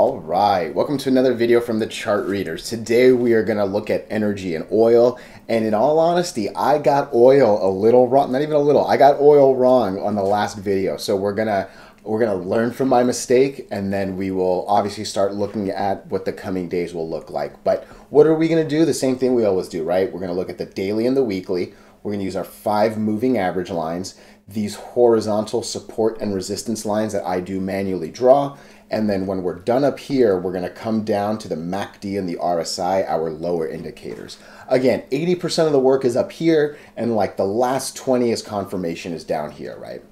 All right, welcome to another video from the chart readers. Today we are going to look at energy and oil. And in all honesty, I got oil a little wrong, not even a little. I got oil wrong on the last video. So we're to we're to learn from my mistake and then we will obviously start looking at what the coming days will look like. But what are we to do? The same thing we always do, right? We're to look at the daily and the weekly. We're to use our five moving average lines, these horizontal support and resistance lines that I do manually draw, and then when we're done up here, we're going to come down to the MACD and the RSI, our lower indicators. Again, 80% of the work is up here, and like the last 20 is confirmation is down here, right?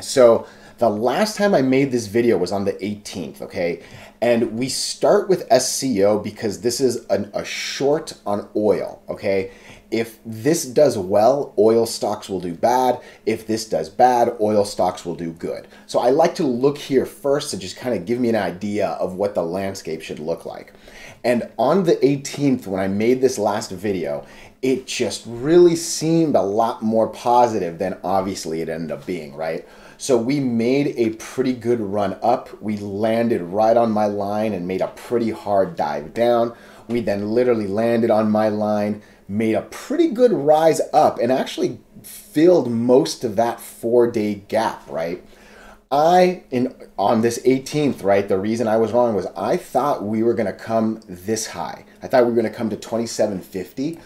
So the last time I made this video was on the 18th, okay? And we start with SCO because this is an, a short on oil, okay? If this does well, oil stocks will do bad. If this does bad, oil stocks will do good. So I like to look here first to just kind of give me an idea of what the landscape should look like. And on the 18th, when I made this last video, it just really seemed a lot more positive than obviously it ended up being, right? So we made a pretty good run up. We landed right on my line and made a pretty hard dive down. We then literally landed on my line, made a pretty good rise up, and actually filled most of that four day gap, right? I in on this 18th, right? The reason I was wrong was I thought we were gonna come this high. I thought we were gonna come to 2750,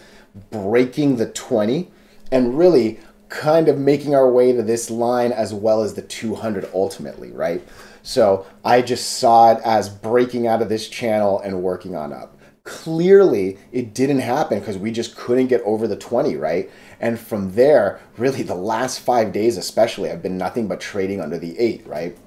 breaking the 20, and really kind of making our way to this line as well as the 200 ultimately, right? So I just saw it as breaking out of this channel and working on up. Clearly, it didn't happen because we just couldn't get over the 20, right? And from there, really the last five days, especially, I've been nothing but trading under the eight, right?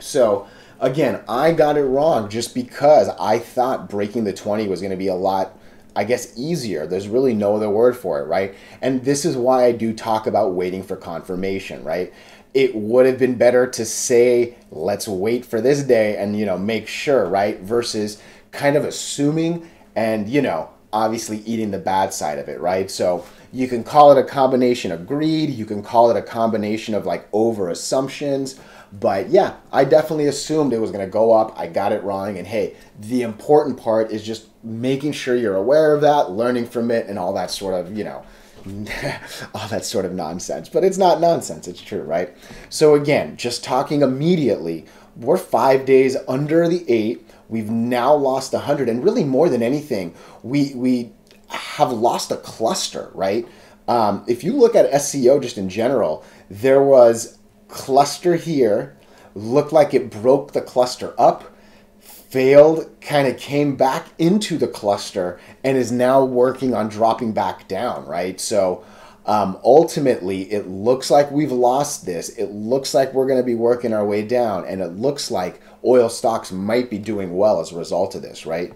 So, again, I got it wrong just because I thought breaking the 20 was going to be a lot I guess, easier. There's really no other word for it, right? And this is why I do talk about waiting for confirmation, right? It would have been better to say, let's wait for this day and, you know, make sure, right? Versus kind of assuming and, you know, obviously eating the bad side of it, right? So you can call it a combination of greed, you can call it a combination of like over assumptions. But yeah, I definitely assumed it was going to go up. I got it wrong. And hey, the important part is just making sure you're aware of that, learning from it, and all that sort of, you know, all that sort of nonsense. But it's not nonsense, it's true, right? So again, just talking immediately, we're five days under the eight We've now lost 100, and really more than anything, we we have lost a cluster, right? Um, if you look at SCO just in general, there was cluster here, looked like it broke the cluster up, failed, kind of came back into the cluster, and is now working on dropping back down, right? So um, ultimately, it looks like we've lost this. It looks like we're going to be working our way down, and it looks like oil stocks might be doing well as a result of this, right?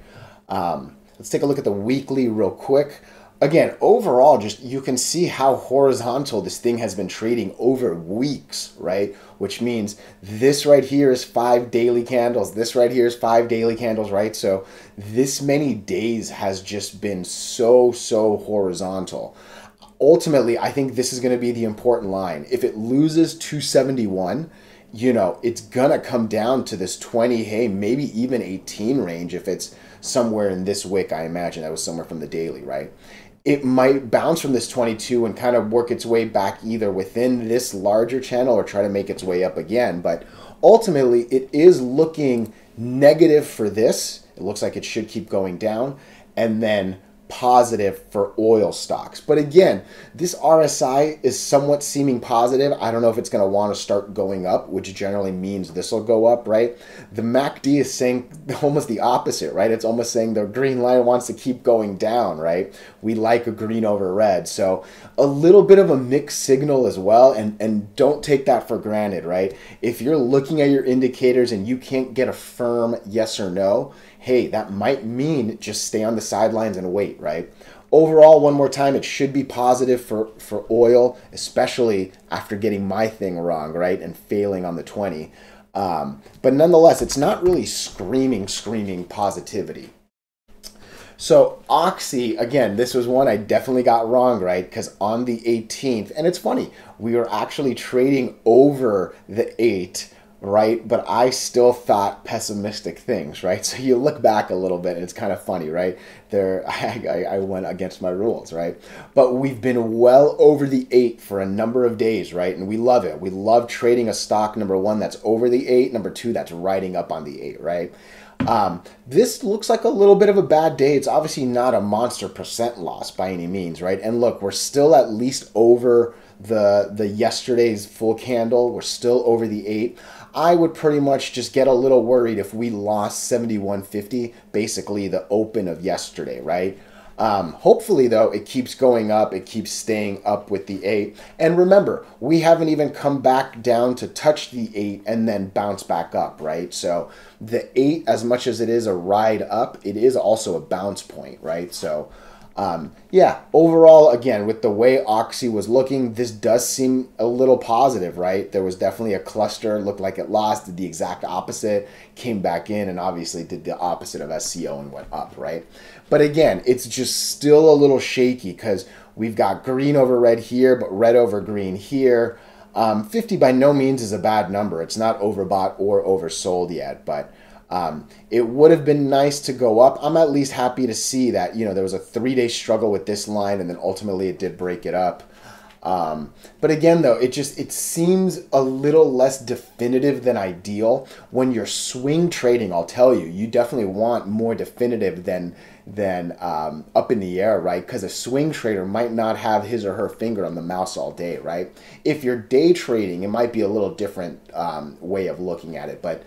Um, let's take a look at the weekly real quick. Again, overall, just you can see how horizontal this thing has been trading over weeks, right? Which means this right here is five daily candles. This right here is five daily candles, right? So this many days has just been so, so horizontal ultimately, I think this is going to be the important line. If it loses 271, you know, it's going to come down to this 20, hey, maybe even 18 range if it's somewhere in this wick. I imagine that was somewhere from the daily, right? It might bounce from this 22 and kind of work its way back either within this larger channel or try to make its way up again. But ultimately, it is looking negative for this. It looks like it should keep going down. And then positive for oil stocks. But again, this RSI is somewhat seeming positive. I don't know if it's going to want to start going up, which generally means this will go up, right? The MACD is saying almost the opposite, right? It's almost saying the green line wants to keep going down, right? We like a green over red. So a little bit of a mixed signal as well. And, and don't take that for granted, right? If you're looking at your indicators and you can't get a firm yes or no, hey, that might mean just stay on the sidelines and wait, right? Overall, one more time, it should be positive for, for oil, especially after getting my thing wrong, right? And failing on the 20. Um, but nonetheless, it's not really screaming, screaming positivity. So Oxy, again, this was one I definitely got wrong, right? Because on the 18th, and it's funny, we were actually trading over the 8 right? But I still thought pessimistic things, right? So you look back a little bit, and it's kind of funny, right? There, I, I went against my rules, right? But we've been well over the eight for a number of days, right? And we love it. We love trading a stock number one that's over the eight, number two that's riding up on the eight, right? Um, this looks like a little bit of a bad day. It's obviously not a monster percent loss by any means, right? And look, we're still at least over the the yesterday's full candle. We're still over the eight. I would pretty much just get a little worried if we lost 71.50, basically the open of yesterday, right? Um, hopefully, though, it keeps going up. It keeps staying up with the eight. And remember, we haven't even come back down to touch the eight and then bounce back up, right? So the eight, as much as it is a ride up, it is also a bounce point, right? So um, yeah, overall, again, with the way Oxy was looking, this does seem a little positive, right? There was definitely a cluster, looked like it lost, did the exact opposite, came back in, and obviously did the opposite of SCO and went up, right? But again, it's just still a little shaky because we've got green over red here, but red over green here. Um, 50 by no means is a bad number. It's not overbought or oversold yet, but um, it would have been nice to go up. I'm at least happy to see that you know there was a three day struggle with this line, and then ultimately it did break it up. Um, but again, though, it just it seems a little less definitive than ideal. When you're swing trading, I'll tell you, you definitely want more definitive than than um, up in the air, right? Because a swing trader might not have his or her finger on the mouse all day, right? If you're day trading, it might be a little different um, way of looking at it, but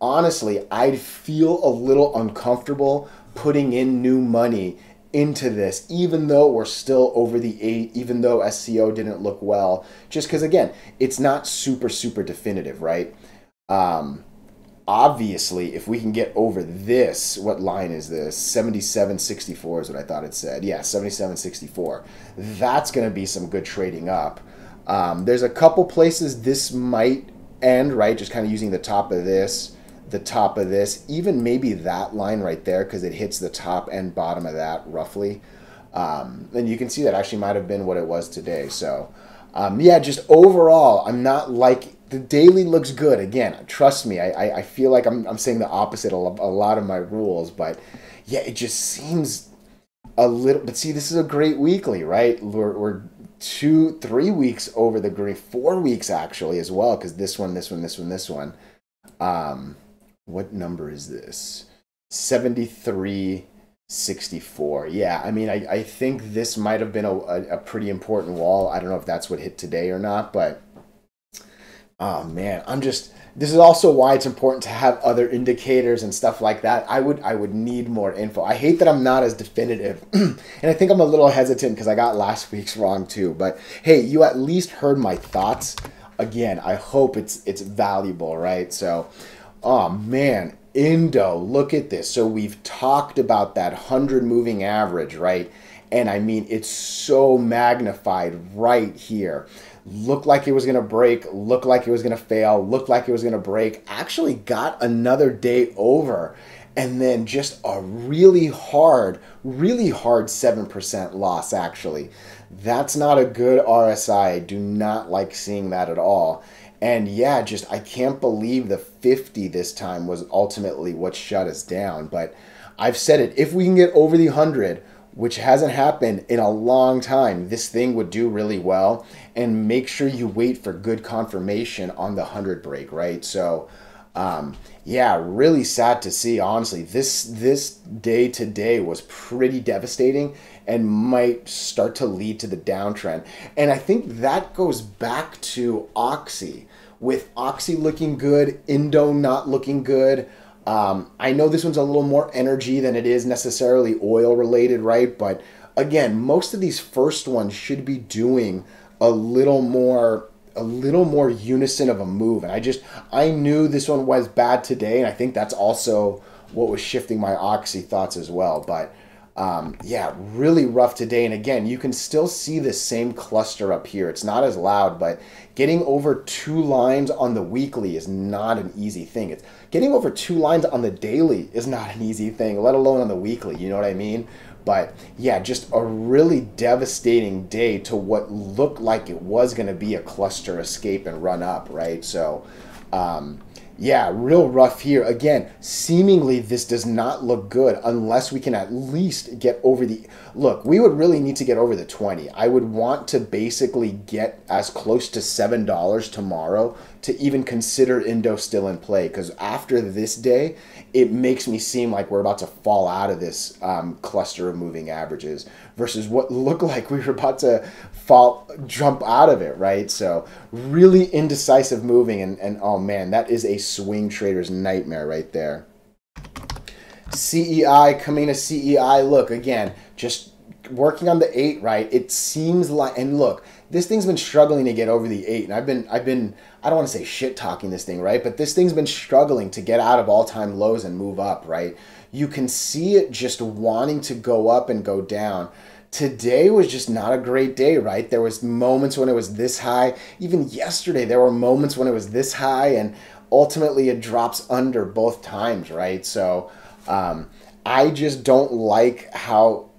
honestly, I'd feel a little uncomfortable putting in new money into this, even though we're still over the eight, even though SCO didn't look well, just because again, it's not super, super definitive, right? Um, obviously, if we can get over this, what line is this? 7764 is what I thought it said. Yeah, 7764. That's going to be some good trading up. Um, there's a couple places this might end, right? Just kind of using the top of this the top of this, even maybe that line right there, because it hits the top and bottom of that roughly. Um, and you can see that actually might have been what it was today. So, um, yeah, just overall, I'm not like the daily looks good. Again, trust me, I, I, I feel like I'm, I'm saying the opposite of a lot of my rules, but yeah, it just seems a little. But see, this is a great weekly, right? We're, we're two, three weeks over the green, four weeks actually as well, because this one, this one, this one, this one. Um, what number is this? 73 64. Yeah, I mean, I, I think this might have been a, a, a, pretty important wall. I don't know if that's what hit today or not, but oh man, I'm just. This is also why it's important to have other indicators and stuff like that. I would I would need more info. I hate that I'm not as definitive, and I think I'm a little hesitant because I got last week's wrong too. But hey, you at least heard my thoughts. Again, I hope it's it's valuable, right? So Oh man, Indo, look at this. So we've talked about that 100 moving average, right? And I mean, it's so magnified right here. Looked like it was going to break, looked like it was going to fail, looked like it was going to break. Actually got another day over. And then just a really hard, really hard 7% loss, actually. That's not a good RSI. I do not like seeing that at all. And yeah, just I can't believe the 50 this time was ultimately what shut us down. But I've said it if we can get over the 100, which hasn't happened in a long time, this thing would do really well. And make sure you wait for good confirmation on the 100 break, right? So, um, yeah, really sad to see. Honestly, this this day today was pretty devastating and might start to lead to the downtrend. And I think that goes back to Oxy with Oxy looking good, Indo not looking good. Um, I know this one's a little more energy than it is necessarily oil related, right? But again, most of these first ones should be doing a little more a little more unison of a move and i just i knew this one was bad today and i think that's also what was shifting my oxy thoughts as well but um, yeah, really rough today. And again, you can still see the same cluster up here. It's not as loud, but getting over two lines on the weekly is not an easy thing. It's getting over two lines on the daily is not an easy thing, let alone on the weekly. You know what I mean? But yeah, just a really devastating day to what looked like it was going to be a cluster escape and run up, right? So, um, yeah, real rough here. Again, seemingly this does not look good unless we can at least get over the. Look, we would really need to get over the 20. I would want to basically get as close to $7 tomorrow to even consider Indo still in play because after this day, it makes me seem like we're about to fall out of this um, cluster of moving averages versus what looked like we were about to fall jump out of it right? So really indecisive moving and, and oh man that is a swing trader's nightmare right there. CEI coming to CEI look again just working on the eight right it seems like and look this thing's been struggling to get over the eight, and I've been I've been I don't want to say shit talking this thing, right? But this thing's been struggling to get out of all time lows and move up, right? You can see it just wanting to go up and go down. Today was just not a great day, right? There was moments when it was this high. Even yesterday, there were moments when it was this high, and ultimately it drops under both times, right? So um, I just don't like how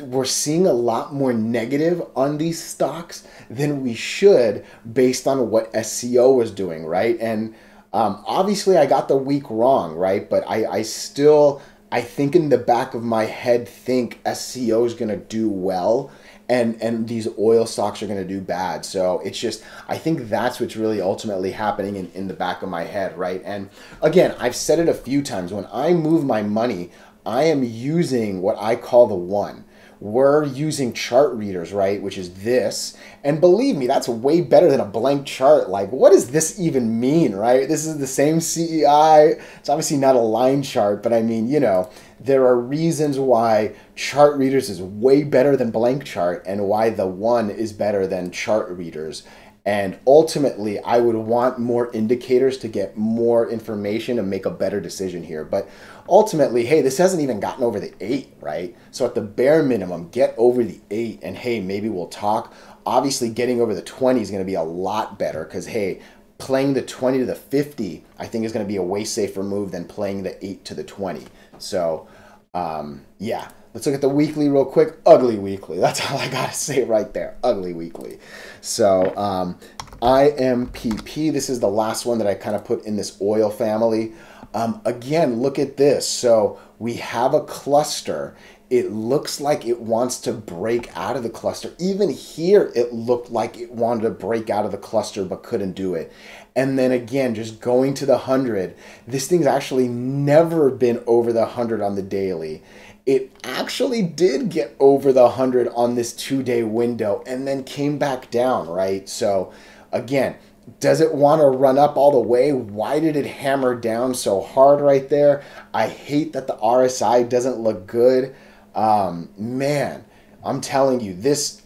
we're seeing a lot more negative on these stocks than we should based on what SCO was doing, right? And um, obviously, I got the week wrong, right? But I, I still, I think in the back of my head, think SCO is going to do well. And, and these oil stocks are going to do bad. So it's just, I think that's what's really ultimately happening in, in the back of my head, right? And again, I've said it a few times. When I move my money, I am using what I call the one we're using chart readers, right? Which is this. And believe me, that's way better than a blank chart. Like, what does this even mean, right? This is the same CEI. It's obviously not a line chart, but I mean, you know, there are reasons why chart readers is way better than blank chart and why the one is better than chart readers. And ultimately, I would want more indicators to get more information and make a better decision here. But ultimately, hey, this hasn't even gotten over the eight, right? So at the bare minimum, get over the eight, and hey, maybe we'll talk. Obviously, getting over the 20 is going to be a lot better because, hey, playing the 20 to the 50, I think is going to be a way safer move than playing the 8 to the 20. So, um, yeah, Let's look at the weekly real quick. Ugly weekly. That's all I got to say right there. Ugly weekly. So, um, IMPP, this is the last one that I kind of put in this oil family. Um, again, look at this. So we have a cluster. It looks like it wants to break out of the cluster. Even here, it looked like it wanted to break out of the cluster but couldn't do it. And then again, just going to the 100. This thing's actually never been over the 100 on the daily it actually did get over the 100 on this two day window and then came back down, right? So, again, does it want to run up all the way? Why did it hammer down so hard right there? I hate that the RSI doesn't look good. Um, man, I'm telling you, this.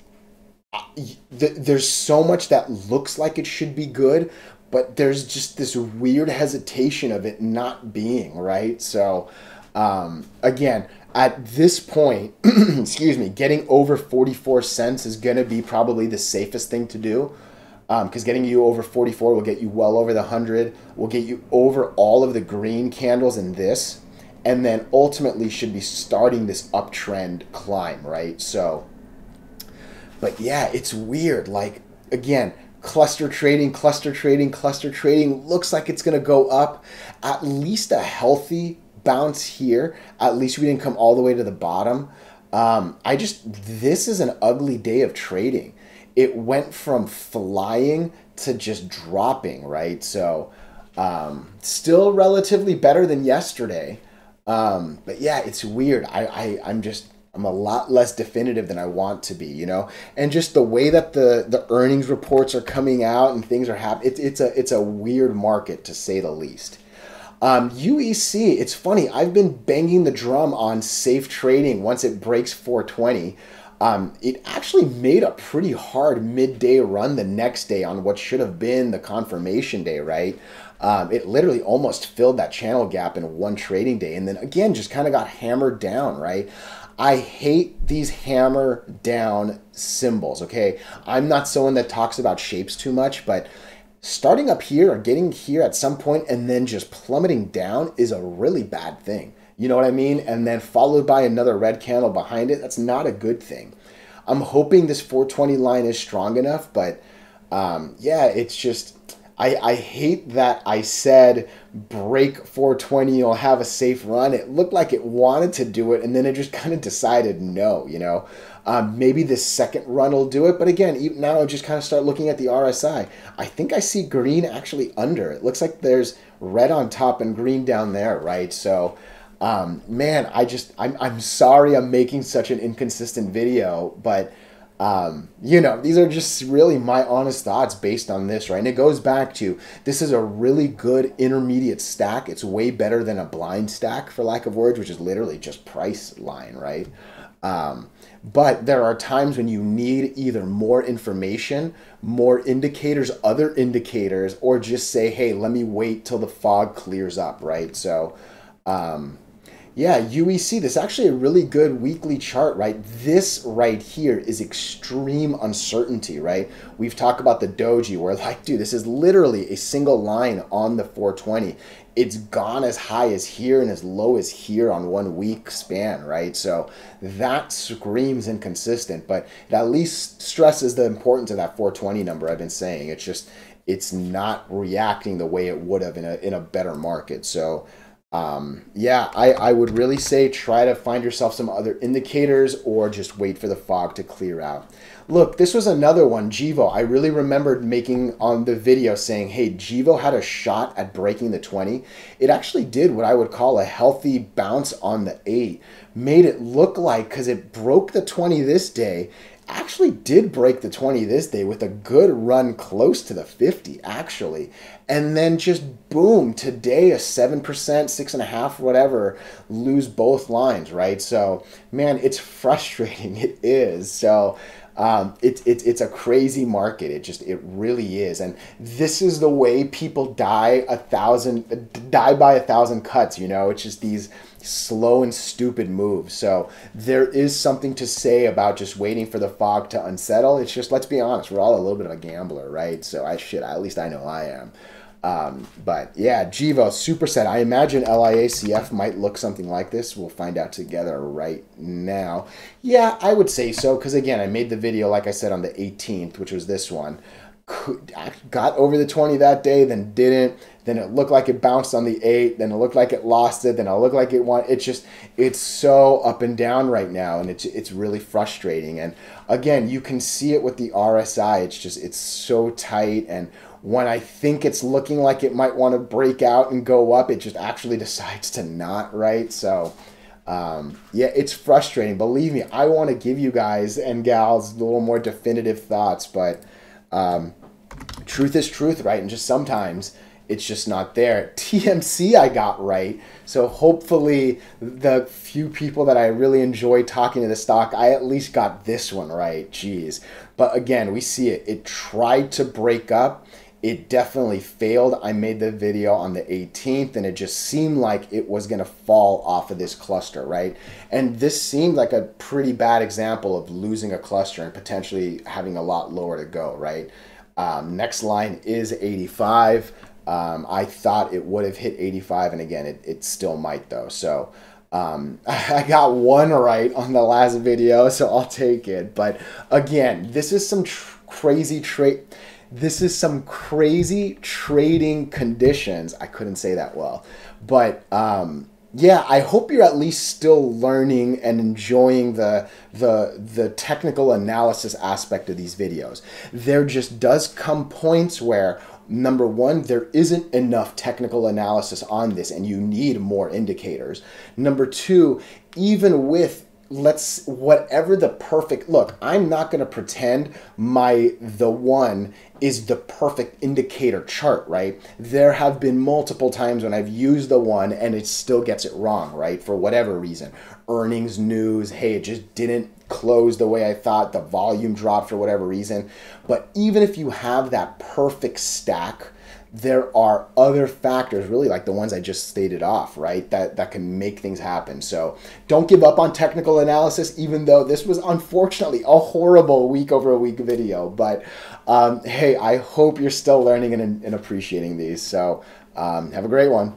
Uh, th- there's so much that looks like it should be good, but there's just this weird hesitation of it not being, right? So, um, again, at this point, excuse me, getting over 44 cents is going to be probably the safest thing to do because um, getting you over 44 will get you well over the 100, will get you over all of the green candles in this, and then ultimately should be starting this uptrend climb, right? So, but yeah, it's weird. Like, again, cluster trading, cluster trading, cluster trading looks like it's going to go up at least a healthy bounce here. At least we didn't come all the way to the bottom. Um, I just, this is an ugly day of trading. It went from flying to just dropping, right? So, um, still relatively better than yesterday. Um, but yeah, it's weird. I, I, I'm just, I'm a lot less definitive than I want to be, you know, and just the way that the the earnings reports are coming out and things are happening. It's it's a it's a weird market to say the least. Um, UEC, it's funny. I've been banging the drum on safe trading once it breaks 420. Um, it actually made a pretty hard midday run the next day on what should have been the confirmation day, right? Um, it literally almost filled that channel gap in one trading day and then again just kind of got hammered down, right? I hate these hammer down symbols, okay? I'm not someone that talks about shapes too much, but starting up here or getting here at some point and then just plummeting down is a really bad thing. You know what I mean? And then followed by another red candle behind it, that's not a good thing. I'm hoping this 420 line is strong enough, but um, yeah, it's just I, I hate that I said break 420, you'll have a safe run. It looked like it wanted to do it, and then it just kind of decided no, you know. Um, maybe this second run will do it, but again, even now I just kind of start looking at the RSI. I think I see green actually under. It looks like there's red on top and green down there, right? So, um, man, I just I'm I'm sorry I'm making such an inconsistent video, but um, you know, these are just really my honest thoughts based on this, right? And it goes back to this is a really good intermediate stack. It's way better than a blind stack, for lack of words, which is literally just price line, right? Um, but there are times when you need either more information, more indicators, other indicators, or just say, hey, let me wait till the fog clears up, right? So, um, yeah, UEC, this is actually a really good weekly chart, right? This right here is extreme uncertainty, right? We've talked about the doji where like, dude, this is literally a single line on the 420. It's gone as high as here and as low as here on one week span, right? So that screams inconsistent, but it at least stresses the importance of that 420 number I've been saying. It's just, it's not reacting the way it would have in a, in a better market. So um, yeah, I, I would really say try to find yourself some other indicators or just wait for the fog to clear out. Look, this was another one, Gevo. I really remembered making on the video saying, hey, Gevo had a shot at breaking the 20. It actually did what I would call a healthy bounce on the 8. Made it look like, because it broke the 20 this day, actually did break the 20 this day with a good run close to the 50 actually. And then just boom today a 7% 6.5 whatever lose both lines right? So man it's frustrating. It is. So um, it's it, it's a crazy market. It just it really is. And this is the way people die a thousand die by a thousand cuts you know? It's just these slow and stupid move. So there is something to say about just waiting for the fog to unsettle. It's just let's be honest, we're all a little bit of a gambler, right? So I should at least I know I am. Um, but yeah, Gevo superset. I imagine LIACF might look something like this. We'll find out together right now. Yeah, I would say so because again, I made the video like I said on the 18th, which was this one got over the 20 that day, then didn't. Then it looked like it bounced on the eight. Then it looked like it lost it. Then it looked like it won. It's just it's so up and down right now, and it's it's really frustrating. And again, you can see it with the RSI. It's just it's so tight. And when I think it's looking like it might want to break out and go up, it just actually decides to not. Right. So. Um, yeah, it's frustrating. Believe me, I want to give you guys and gals a little more definitive thoughts, but um, truth is truth, right? And just sometimes it's just not there. TMC I got right. So hopefully the few people that I really enjoy talking to the stock, I at least got this one right. Jeez. But again, we see it. It tried to break up. It definitely failed. I made the video on the 18th and it just seemed like it was going to fall off of this cluster, right? And this seemed like a pretty bad example of losing a cluster and potentially having a lot lower to go, right? Um, next line is 85. Um, I thought it would have hit 85, and again, it, it still might though. So um, I got one right on the last video, so I'll take it. But again, this is some tr- crazy trade. This is some crazy trading conditions. I couldn't say that well, but um, yeah, I hope you're at least still learning and enjoying the the the technical analysis aspect of these videos. There just does come points where number one, there isn't enough technical analysis on this and you need more indicators. Number two, even with let's whatever the perfect look i'm not going to pretend my the one is the perfect indicator chart right? There have been multiple times when i've used the one and it still gets it wrong right? For whatever reason. Earnings news hey it just didn't close the way i thought the volume dropped for whatever reason. But even if you have that perfect stack there are other factors, really like the ones I just stated off, right, that, that can make things happen. So don't give up on technical analysis, even though this was unfortunately a horrible week over a week video. But um, hey, I hope you're still learning and, and appreciating these. So um, have a great one.